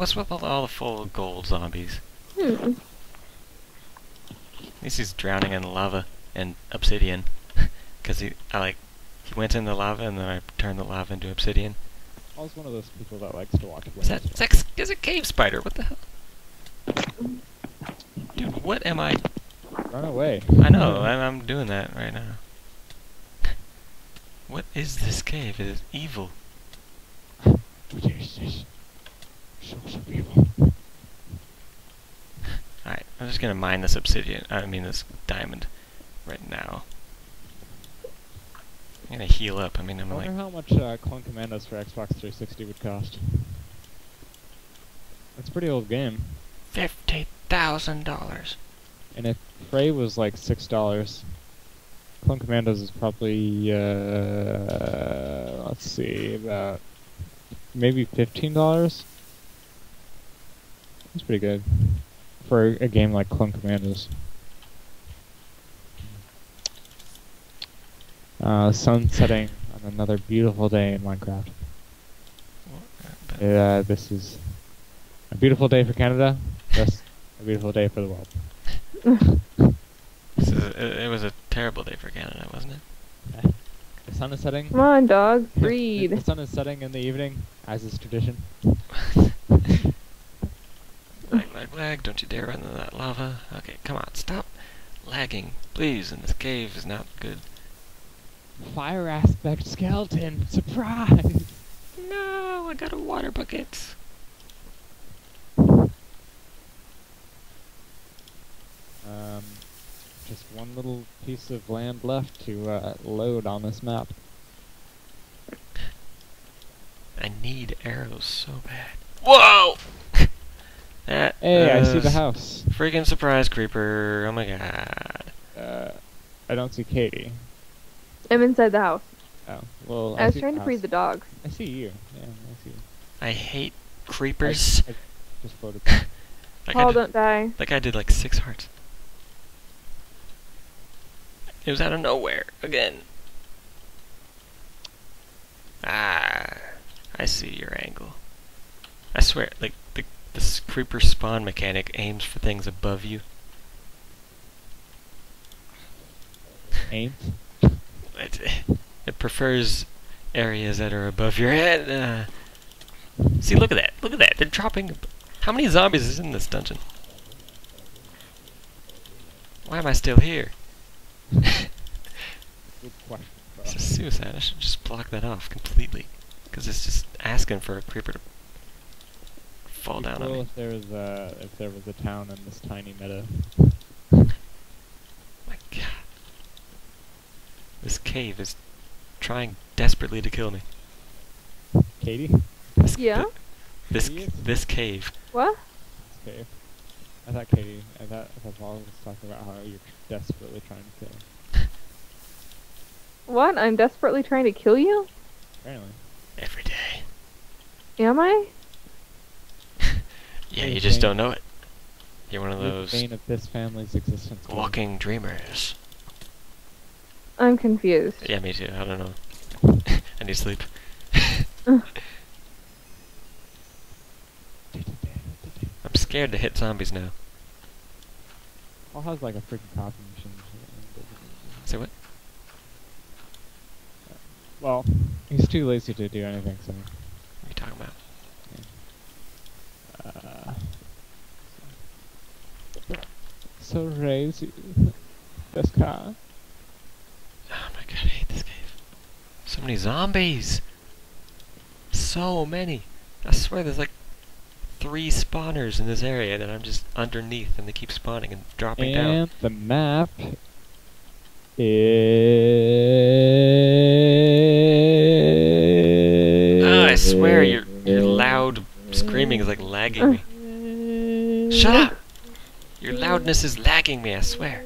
what's with all, all the full gold zombies? Hmm. At least he's drowning in lava and obsidian. Cause he, I like, he went in the lava and then I turned the lava into obsidian. I was one of those people that likes to watch Is that, Blaze. is that is a cave spider? What the hell? Dude, what am I? Run away. I know, I'm, I'm doing that right now. What is this cave? It is evil. What is this? Source of evil. Alright, I'm just gonna mine this obsidian, I mean this diamond, right now. I'm gonna heal up, I mean I'm I'm wonder like, how much uh, Clone Commandos for Xbox 360 would cost. That's a pretty old game. $50,000. And if Frey was like six dollars, Clone Commandos is probably uh, let's see about maybe fifteen dollars. That's pretty good for a game like Clone Commandos. Uh, sun setting on another beautiful day in Minecraft. Uh, this is a beautiful day for Canada. Just a beautiful day for the world. This is a, it, it was a terrible day for Canada, wasn't it? The sun is setting. Come on, dog. breathe. The sun is setting in the evening, as is tradition. Lag, lag, lag, don't you dare run into that lava. Okay, come on, stop lagging, please, and this cave is not good. Fire aspect skeleton, surprise! No, I got a water bucket. Um, just one little piece of land left to uh, load on this map. I need arrows so bad. Whoa! that Hey, I see the house. Freaking surprise creeper! Oh my god! Uh, I don't see Katie. I'm inside the house. Oh, well, I was trying to house. breed the dog. I see you. Yeah, I see you. I hate creepers. I just floated. That Paul, did, don't die. that guy did like six hearts. It was out of nowhere again. Ah, I see your angle. I swear, like the this creeper spawn mechanic aims for things above you. Ain't. It, it prefers areas that are above your head. Uh, see, look at that! Look at that! They're dropping. How many zombies is in this dungeon? Why am I still here? Good question, bro. It's just suicide. I should just block that off completely. Because it's just asking for a creeper to fall Be down on cool me. if there was a if there was a town in this tiny meadow. My god. This cave is trying desperately to kill me. Katie. This, Yeah? thi- this, Katie this cave. What? It's Katie. I thought Katie. I thought I thought Paul was talking about how you're desperately trying to kill. him. What? I'm desperately trying to kill you? Apparently. Every day. Am I? Yeah, you just don't know it. You're one of You're the those bane of this family's existence. Walking dreamers. I'm confused. Yeah, me too. I don't know. I need sleep. I'm scared to hit zombies now. Paul has like a freaking copy machine. Say what? Well, he's too lazy to do anything, so. What are you talking about? Uh, so lazy. This car. Oh my god, I hate this cave. So many zombies! So many! I swear there's like three spawners in this area that I'm just underneath and they keep spawning and dropping down. And the map is. Ah, I swear your your loud screaming is like lagging me. Shut up! Your loudness is lagging me, I swear.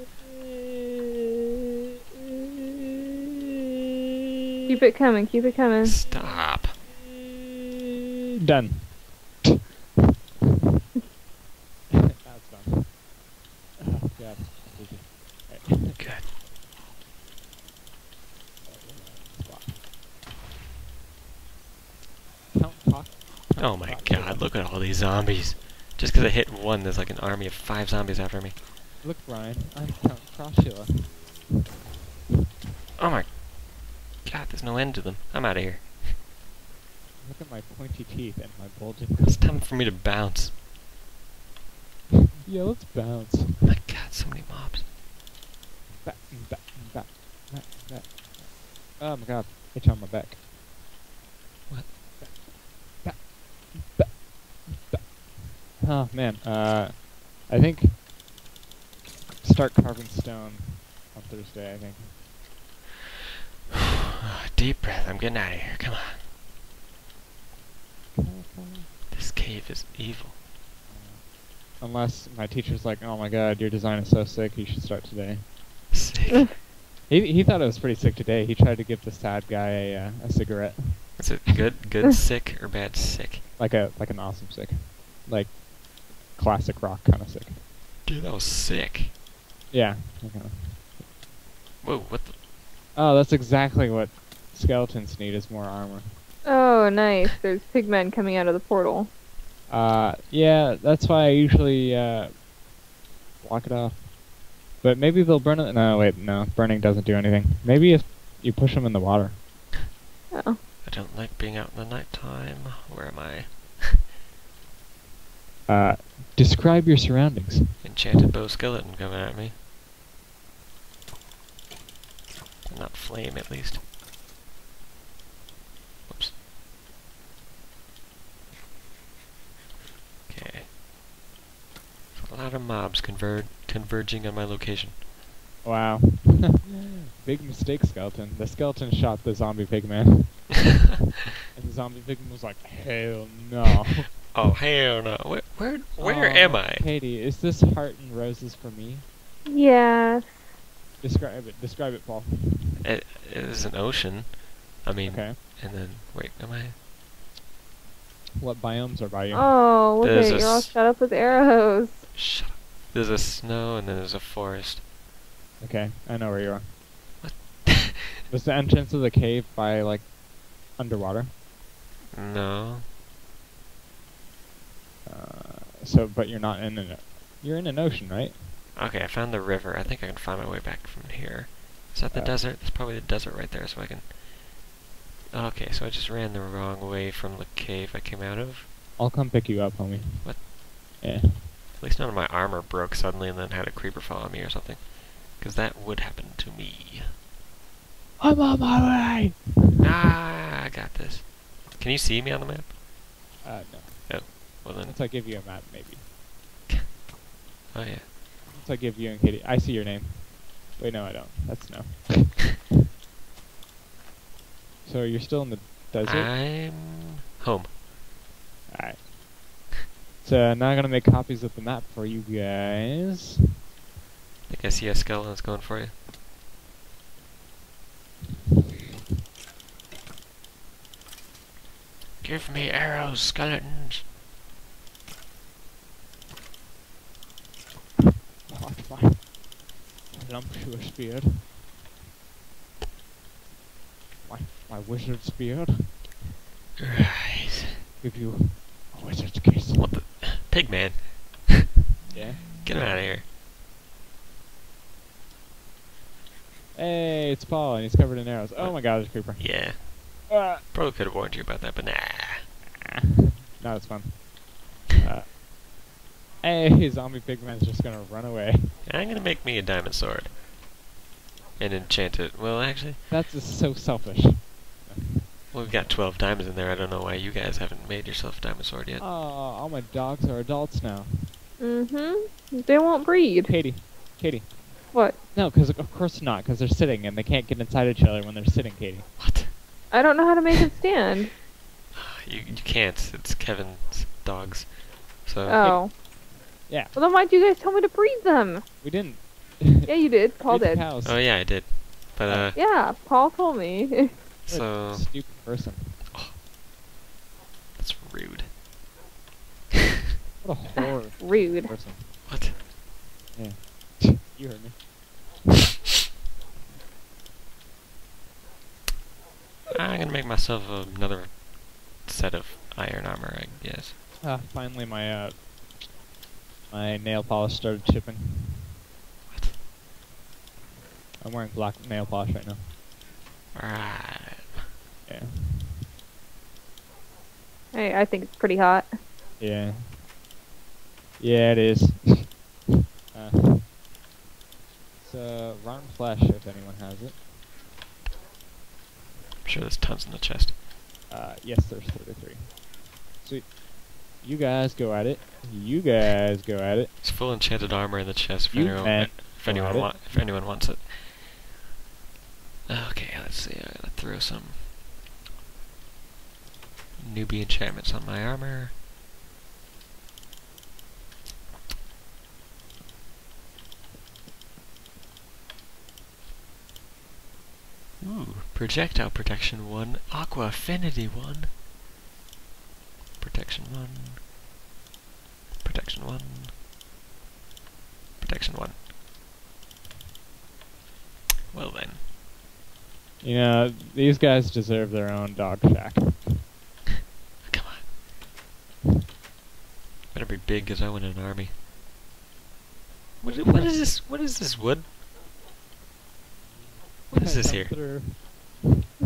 Keep it coming, keep it coming. Stop. Done. That's done. God. Good. Oh my god, look at all these zombies. Just because I hit one, there's like an army of five zombies after me. Look, Brian, I'm Count Crossula. Oh my god, there's no end to them. I'm out of here. Look at my pointy teeth and my bulging. It's time for me to bounce. yeah, let's bounce. Oh my god, so many mobs. Back, back, back, back, back. Oh my god, itch on my back. What? Back, back, back. Oh man, uh, I think start carving stone on Thursday. I think. Deep breath, I'm getting out of here. Come on. This cave is evil. Unless my teacher's like, oh my god, your design is so sick, you should start today. Sick. He he thought it was pretty sick today. He tried to give the sad guy a uh, a cigarette, Is it good, good sick, or bad sick? like a like an awesome sick, like classic rock kind of sick. Dude, that was sick. Yeah. okay. Whoa, what the? Oh, that's exactly what skeletons need is more armor. Oh, nice. There's pigmen coming out of the portal. Uh, yeah, that's why I usually uh block it off. But maybe they'll burn it. No, wait, no, burning doesn't do anything. Maybe if you push them in the water. Oh. I don't like being out in the nighttime. Where am I? Uh, describe your surroundings. Enchanted bow skeleton coming at me. Not flame, at least. Whoops. Okay. A lot of mobs conver converging on my location. Wow. Big mistake, skeleton. The skeleton shot the zombie pigman, and the zombie pigman was like, "Hell no." oh hell no! Where where, where Aw, am I? Katie, is this heart and roses for me? Yes. Describe it. Describe it, Paul. It, it is an ocean. I mean, Okay. and then wait, am I? What biomes are biomes? Oh, look There's at it. You're all shut up with arrows. Shut up. There's a snow and then there's a forest. Okay, I know where you are. What? Was the entrance of the cave by like underwater? no. Uh, so, but you're not in an. You're in an ocean, right? Okay, I found the river. I think I can find my way back from here. Is that the Uh, desert? That's probably the desert right there, so I can... Okay, so I just ran the wrong way from the cave I came out of. I'll come pick you up, homie. What? Yeah. At least none of my armor broke suddenly and then had a creeper follow me or something. Because that would happen to me. I'm on my way. Ah, I got this. Can you see me on the map? Uh, no. Well then, Once I give you a map, maybe. oh yeah. Once I give you and Katie, I see your name. Wait, no, I don't. That's no. so you're still in the desert. I'm home. Alright. So now I'm gonna make copies of the map for you guys. I think I see a skeleton that's going for you. Give me arrows, skeletons. Watch my voluptuous beard. My my wizard's beard. Right. Give you a wizard's kiss. What the? Pigman. Yeah. Get him out of here. Hey, it's Paul, and he's covered in arrows. Oh my God, there's a creeper. Yeah. Ah. Probably could have warned you about that, but nah. no, it's fun. Hey, zombie pigman's just gonna run away. I'm gonna make me a diamond sword. And enchant it. Well, actually, That's just so selfish. well, we've got 12 diamonds in there. I don't know why you guys haven't made yourself a diamond sword yet. Oh, all my dogs are adults now. Mm-hmm. They won't breed. Katie, Katie. What? No, because of course not, because they're sitting and they can't get inside each other when they're sitting, Katie. What? I don't know how to make it stand. You, you can't. It's Kevin's dogs. So, Oh. Yeah, Well, then why'd you guys tell me to breed them? we didn't. Yeah, you did. Paul did. cows. oh yeah, I did. But, uh, Yeah, Paul told me. So, stupid person. that's rude. What a horror Rude. person. What? Yeah. you heard me. I'm gonna make myself another set of iron armor, I guess. Ah, finally my uh, my nail polish started chipping. What? I'm wearing black nail polish right now. Right. Yeah. I, I think it's pretty hot. Yeah. Yeah, it is. uh, it's uh, rotten flesh, if anyone has it. I'm sure there's tons in the chest. Uh, yes, there's 33. Sweet. You guys go at it. You guys go at it. It's full enchanted armor in the chest if You anyone, if anyone, want, if anyone wants it. Okay, let's see. I gotta throw some newbie enchantments on my armor. Ooh, projectile protection 1, aqua affinity 1. Protection 1. Protection 1. Protection 1. Well then. You know, these guys deserve their own dog shack. Come on. Better be big because I win an army. What, what is this? What is this wood? What is this here?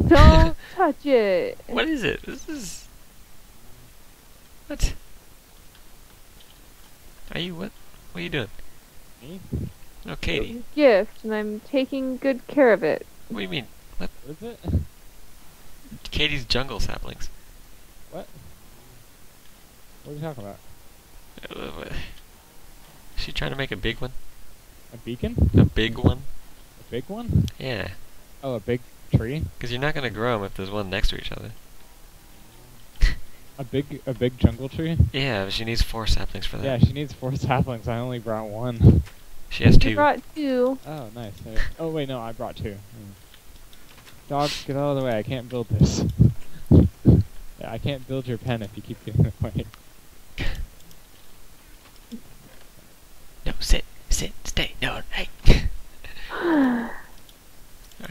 Don't touch it. What is it? This is. What? Are you what? What are you doing? Me? Oh, It's Katie. a gift, and I'm taking good care of it. What do you mean? What? What is it? Katie's jungle saplings. What? What are you talking about? Uh, what- Is she trying to make a big one? A beacon? A big one? A big one? Yeah. Oh, a big tree? Because you're not going to grow them if there's one next to each other. A big a big jungle tree? Yeah, she needs four saplings for that. Yeah, she needs four saplings. I only brought one. She has I two. brought two. Oh, nice. Oh, wait, no, I brought two. Hmm. Dog, get out of the way. I can't build this. yeah, I can't build your pen if you keep getting in the way. No, sit, sit, stay. No, hey. Alright,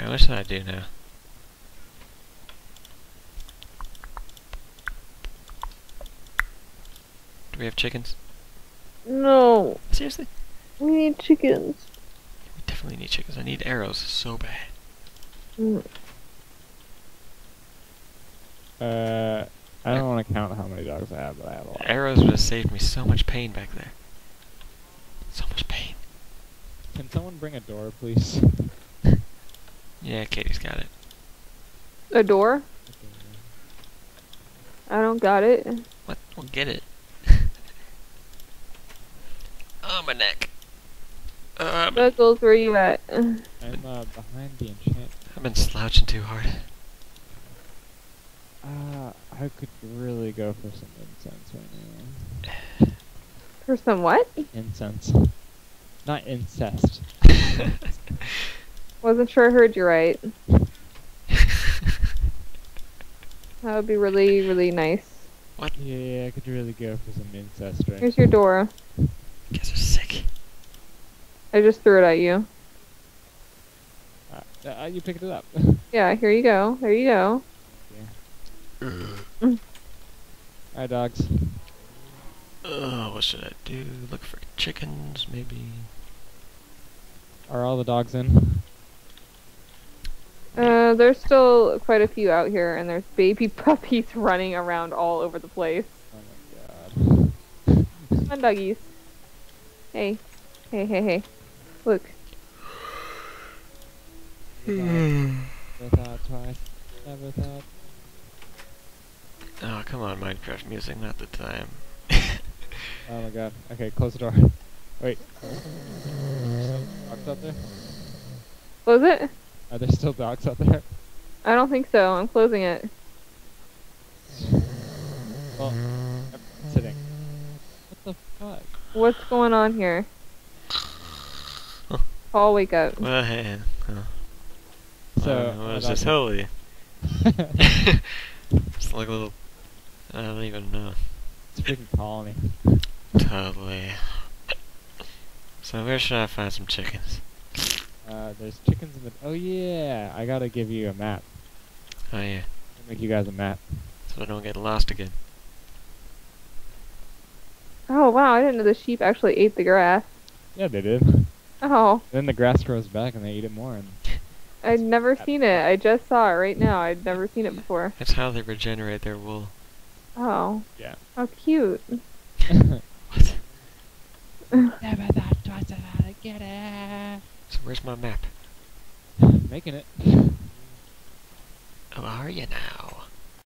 what should I do now? Do we have chickens? No, Seriously? we need chickens. We definitely need chickens. I need arrows so bad. Mm, Uh, I don't want to count how many dogs I have, but I have a lot. Arrows would have saved me so much pain back there. So much pain. Can someone bring a door, please? Yeah, Katie's got it. A door? I don't got it. What? We'll get it. My neck. Uh, my- Buggles, where you at? I'm uh, behind the enchant. I've been slouching too hard. Uh, I could really go for some incense right now. For some what? Incense. Not incest. Wasn't sure I heard you right. That would be really, really nice. What? Yeah, I could really go for some incest right Here's your door. Guys are sick. I just threw it at you. Uh, uh, you picked it up. Yeah, here you go. There you go. Alright, dogs. Oh, what should I do? Look for chickens, maybe. Are all the dogs in? Uh, there's still quite a few out here, and there's baby puppies running around all over the place. Oh my god. Come on, doggies. Hey. Hey, hey, hey. Look. Never thought twice. Never thought. Oh, come on, Minecraft music, not the time. Oh my god. Okay, close the door. Wait. Dogs out there? Close it? Are there still dogs out there? I don't think so. I'm closing it. Well, I'm sitting. What the fuck? What's going on here? Paul, wake up. well, hey. Oh. So, uh, my what is this? Holy. it's like a little. I don't even know. it's a freaking colony. Totally. So, where should I find some chickens? Uh, there's chickens in the. Oh yeah, I gotta give you a map. Oh, yeah. I'll make you guys a map. So I don't get lost again. Oh wow, I didn't know the sheep actually ate the grass. Yeah, they did. Oh, Then the grass grows back and they eat it more. And I'd never seen it. I just saw it right now. I'd never seen it before. That's how they regenerate their wool. Oh, yeah. how cute. What? Never thought twice about how to get it. So where's my map? Making it. Oh, are you now?